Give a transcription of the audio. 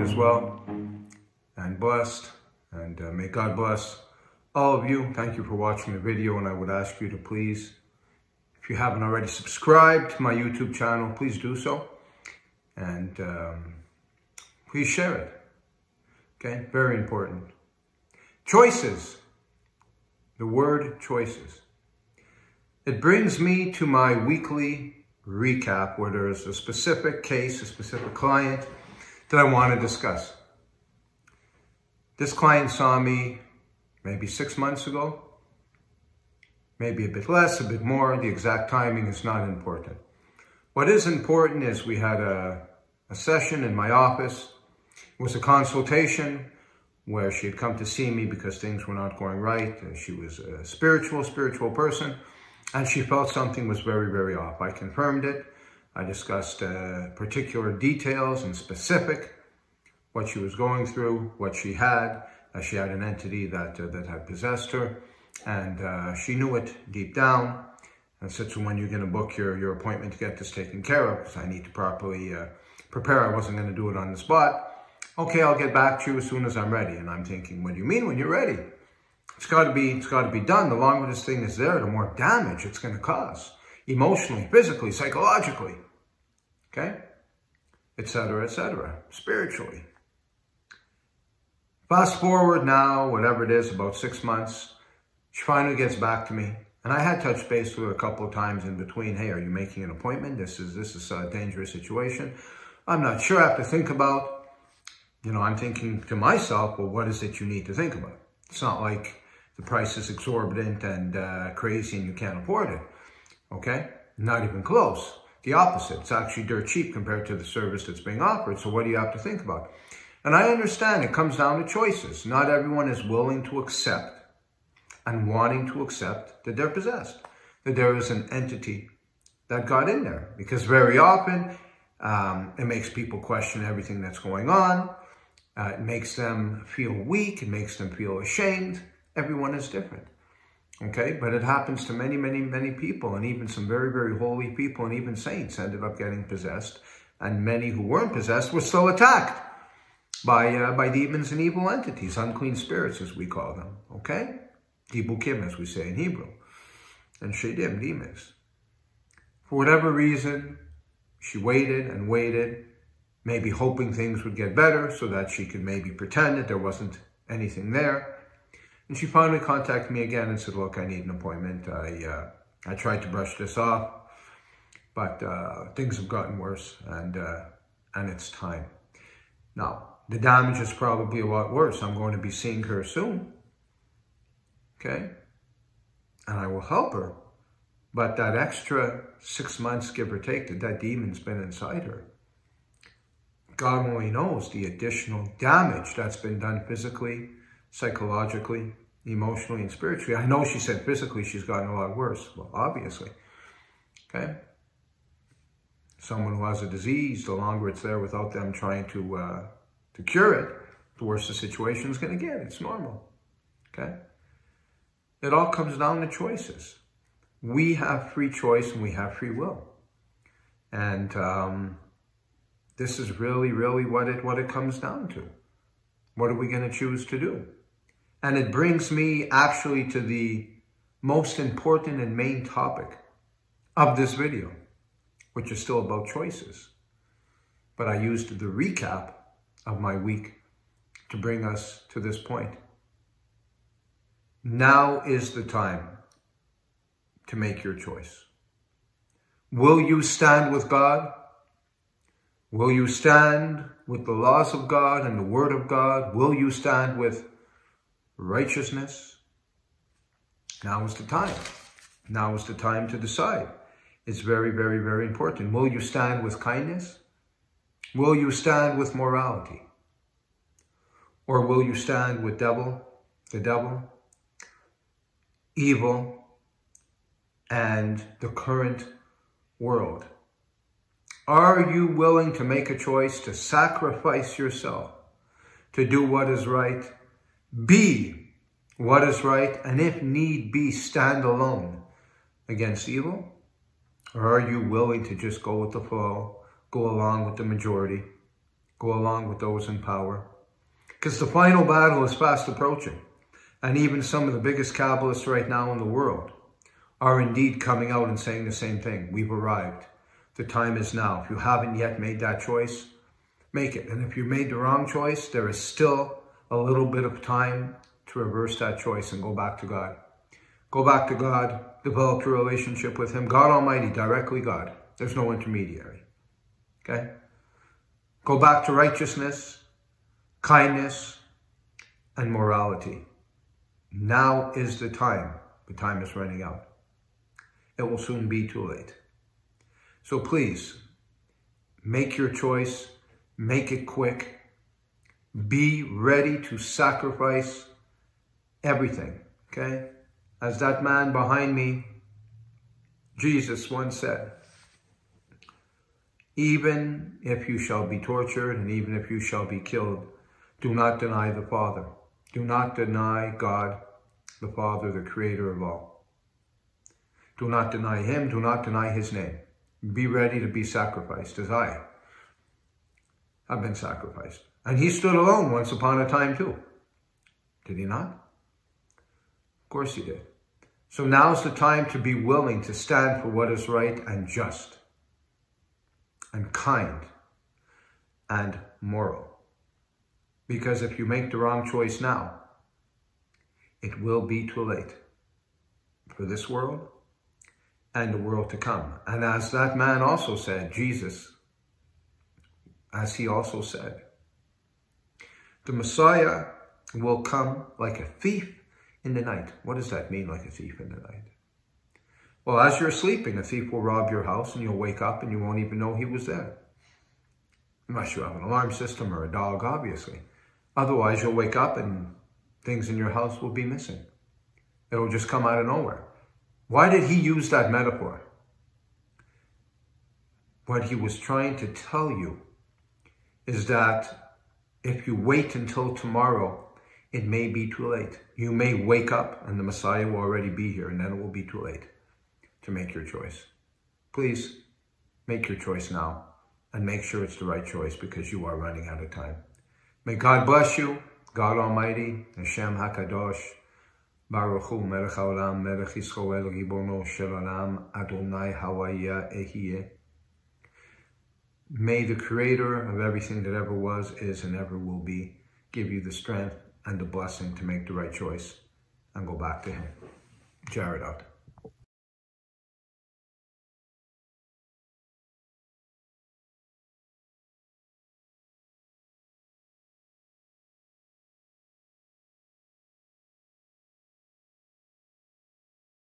is well and blessed. And uh, may God bless all of you. Thank you for watching the video. And I would ask you to please, if you haven't already subscribed to my YouTube channel, please do so. And um, please share it. Okay, very important. Choices. The word choices. It brings me to my weekly recap where there's a specific case, a specific client that I want to discuss. This client saw me maybe six months ago, maybe a bit less, a bit more. The exact timing is not important. What is important is we had a, a session in my office. It was a consultation where she had come to see me because things were not going right. She was a spiritual, spiritual person and she felt something was very, very off. I confirmed it. I discussed uh, particular details and specific, what she was going through, what she had. Uh, she had an entity that, uh, that had possessed her, and uh, she knew it deep down. And said, so when you're going to book your, your appointment to get this taken care of, because I need to properly uh, prepare. I wasn't going to do it on the spot. Okay, I'll get back to you as soon as I'm ready. And I'm thinking, what do you mean when you're ready? It's got to be, it's got to be done. The longer this thing is there, the more damage it's going to cause. Emotionally, physically, psychologically. Okay? Etc., etc. Spiritually. Fast forward now, whatever it is, about six months, she finally gets back to me. And I had touched base with her a couple of times in between. Hey, are you making an appointment? This is this is a dangerous situation. I'm not sure. I have to think about. You know, I'm thinking to myself, well, what is it you need to think about? It's not like the price is exorbitant and uh, crazy and you can't afford it. Okay? Not even close. The opposite. It's actually dirt cheap compared to the service that's being offered. So what do you have to think about? And I understand it comes down to choices. Not everyone is willing to accept and wanting to accept that they're possessed, that there is an entity that got in there. Because very often um, it makes people question everything that's going on. Uh, it makes them feel weak. It makes them feel ashamed. Everyone is different. Okay, but it happens to many, many, many people, and even some very, very holy people and even saints ended up getting possessed, and many who weren't possessed were still attacked by uh, by demons and evil entities, unclean spirits, as we call them. Okay, dibukim, as we say in Hebrew, and shedim, demons. For whatever reason, she waited and waited, maybe hoping things would get better so that she could maybe pretend that there wasn't anything there. And she finally contacted me again and said, look, I need an appointment. I, uh, I tried to brush this off, but uh, things have gotten worse and, uh, and it's time. Now, the damage is probably a lot worse. I'm going to be seeing her soon. Okay? And I will help her. But that extra six months, give or take, that that demon's been inside her, God only knows the additional damage that's been done physically, psychologically, emotionally, and spiritually. I know she said physically she's gotten a lot worse. Well, obviously. Okay? Someone who has a disease, the longer it's there without them trying to, uh, to cure it, the worse the situation is going to get. It's normal. Okay? It all comes down to choices. We have free choice and we have free will. And um, this is really, really what it, what it comes down to. What are we going to choose to do? And it brings me actually to the most important and main topic of this video, which is still about choices. But I used the recap of my week to bring us to this point. Now is the time to make your choice. Will you stand with God? Will you stand with the laws of God and the word of God? Will you stand with righteousness. Now is the time. Now is the time to decide. It's very, very, very important. Will you stand with kindness? Will you stand with morality? Or will you stand with devil, the devil, evil, and the current world? Are you willing to make a choice to sacrifice yourself to do what is right be what is right, and if need be, stand alone against evil? Or are you willing to just go with the flow, go along with the majority, Go along with those in power. Because the final battle is fast approaching. And even some of the biggest Kabbalists right now in the world are indeed coming out and saying the same thing. We've arrived. The time is now. If you haven't yet made that choice, make it. And if you made the wrong choice, there is still a little bit of time to reverse that choice and go back to God. Go back to God, develop a relationship with Him. God Almighty, directly God. There's no intermediary. Okay? Go back to righteousness, kindness, and morality. Now is the time. The time is running out. It will soon be too late. So please, make your choice, make it quick, be ready to sacrifice everything, okay? As that man behind me, Jesus once said, even if you shall be tortured and even if you shall be killed, do not deny the Father. Do not deny God, the Father, the creator of all. Do not deny him. Do not deny his name. Be ready to be sacrificed as I have been sacrificed. And he stood alone once upon a time too. Did he not? Of course he did. So now's the time to be willing to stand for what is right and just and kind and moral. Because if you make the wrong choice now, it will be too late for this world and the world to come. And as that man also said, Jesus, as he also said, the Messiah will come like a thief in the night. What does that mean, like a thief in the night? Well, as you're sleeping, a thief will rob your house and you'll wake up and you won't even know he was there. Unless you have an alarm system or a dog, obviously. Otherwise, you'll wake up and things in your house will be missing. It'll just come out of nowhere. Why did he use that metaphor? What he was trying to tell you is that if you wait until tomorrow, it may be too late. You may wake up and the Messiah will already be here and then it will be too late to make your choice. Please make your choice now and make sure it's the right choice because you are running out of time. May God bless you, God Almighty, Hashem HaKadosh, Baruch Hu, Melech HaOlam, Melech Yisrael, Ribono Shel Olam, Adonai Hawaya. May the creator of everything that ever was, is, and ever will be give you the strength and the blessing to make the right choice and go back to him. Jarred out.